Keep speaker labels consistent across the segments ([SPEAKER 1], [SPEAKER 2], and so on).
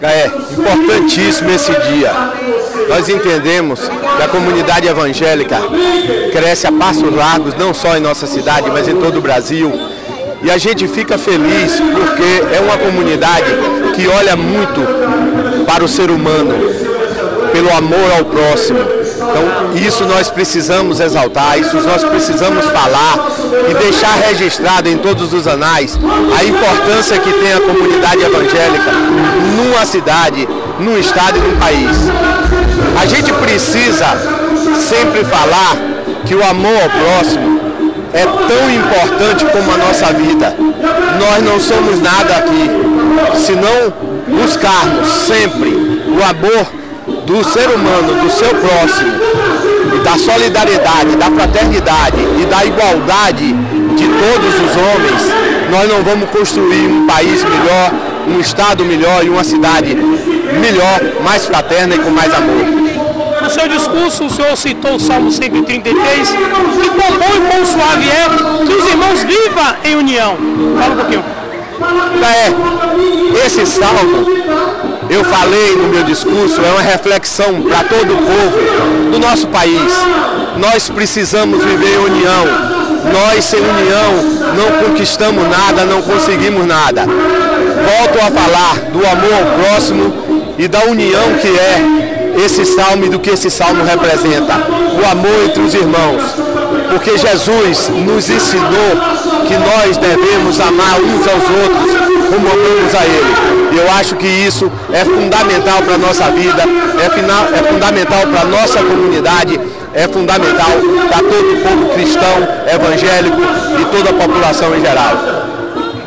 [SPEAKER 1] É importantíssimo esse dia. Nós entendemos que a comunidade evangélica cresce a passos largos, não só em nossa cidade, mas em todo o Brasil. E a gente fica feliz porque é uma comunidade que olha muito para o ser humano, pelo amor ao próximo. Então, isso nós precisamos exaltar, isso nós precisamos falar e deixar registrado em todos os anais a importância que tem a comunidade evangélica numa cidade, num estado e num país. A gente precisa sempre falar que o amor ao próximo é tão importante como a nossa vida. Nós não somos nada aqui se não buscarmos sempre o amor do ser humano, do seu próximo, e da solidariedade, da fraternidade e da igualdade de todos os homens, nós não vamos construir um país melhor, um estado melhor e uma cidade melhor, mais fraterna e com mais amor.
[SPEAKER 2] No seu discurso, o senhor citou o Salmo 133, que quão bom e quão suave é que os irmãos vivam em união. Fala um pouquinho.
[SPEAKER 1] É, esse salmo, eu falei no meu discurso, é uma reflexão para todo o povo do nosso país. Nós precisamos viver em união. Nós, sem união, não conquistamos nada, não conseguimos nada. Volto a falar do amor ao próximo e da união que é esse salmo e do que esse salmo representa. O amor entre os irmãos. Porque Jesus nos ensinou que nós devemos amar uns aos outros como amamos a Ele. E eu acho que isso é fundamental para a nossa vida, é, final, é fundamental para a nossa comunidade, é fundamental para todo o povo cristão, evangélico e toda a população em geral.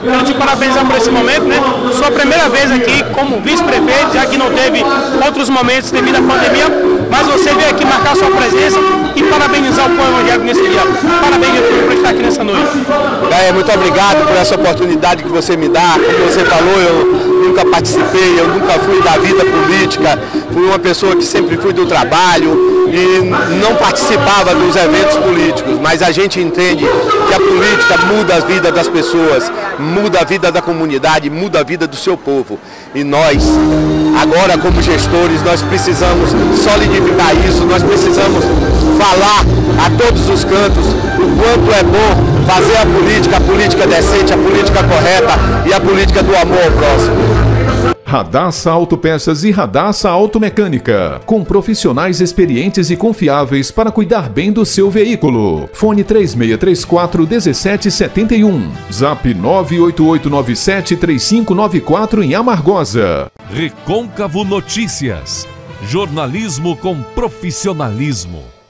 [SPEAKER 2] Quero te parabenizar por esse momento, né? Sua primeira vez aqui como vice-prefeito, já que não teve outros momentos devido à pandemia, mas você veio aqui marcar sua presença e parabenizar o povo evangélico nesse dia. Parabéns por estar aqui nessa noite.
[SPEAKER 1] É, muito obrigado por essa oportunidade que você me dá. Como você falou, eu nunca participei, eu nunca fui da vida política, fui uma pessoa que sempre fui do trabalho e não participava dos eventos políticos, mas a gente entende que a política muda a vida das pessoas, muda a vida da comunidade, muda a vida do seu povo. E nós, agora como gestores, nós precisamos solidificar isso, nós precisamos falar a todos os cantos o quanto é bom fazer a política, a política decente, a política correta e a política do amor ao próximo.
[SPEAKER 3] Radassa Autopeças e Radassa Automecânica, com profissionais experientes e confiáveis para cuidar bem do seu veículo. Fone 3634 1771, Zap 98897 3594 em Amargosa.
[SPEAKER 4] Recôncavo Notícias. Jornalismo com profissionalismo.